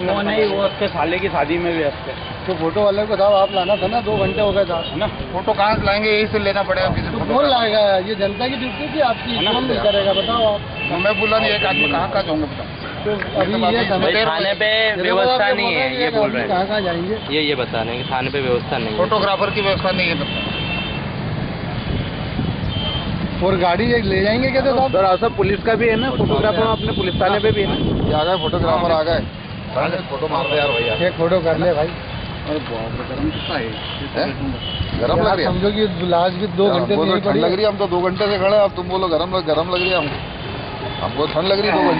वो नहीं वो उसके साले की शादी में व्यस्त है तो फ़ोटो वाले को साहब आप लाना था ना दो घंटे हो गए था है ना? फ़ोटो कहाँ से लाएँगे? यही से लेना पड़ेगा किसी तो कौन लाएगा ये जनता की ड्यूटी थी आपकी कौन नहीं करेगा? बताओ आप। मैं बोला नहीं एक आदमी कहाँ कहाँ जाऊँगा बताओ। तो अभी ये थाने पे तो व्यवस्था नहीं है ये बोल रहे हैं। कहाँ कहाँ जाएँगे? ये ये बता रहे हैं थाने पे व्यवस्था नहीं है। फोटोग्राफर की व्यवस्था नहीं है और गाड़ी एक ले जाएँगे क्या साहब सर ऐसा पुलिस का भी है ना फोटोग्राफर अपने पुलिस थाने पे भी है ना। आ गए फोटोग्राफर आ गए। फ़ोटो मार दे यार भैया एक फ़ोटो कर ले भाई। अरे बाप रे गरम कितना है? हैं? गरम लग रही है? समझो कि लास्ट दो घंटे तो ठंड लग रही है हम तो दो घंटे से खड़े हैं अब तुम बोलो गर्म गर्म लग रही है हमको। हमको ठंड लग रही है दो घंटे।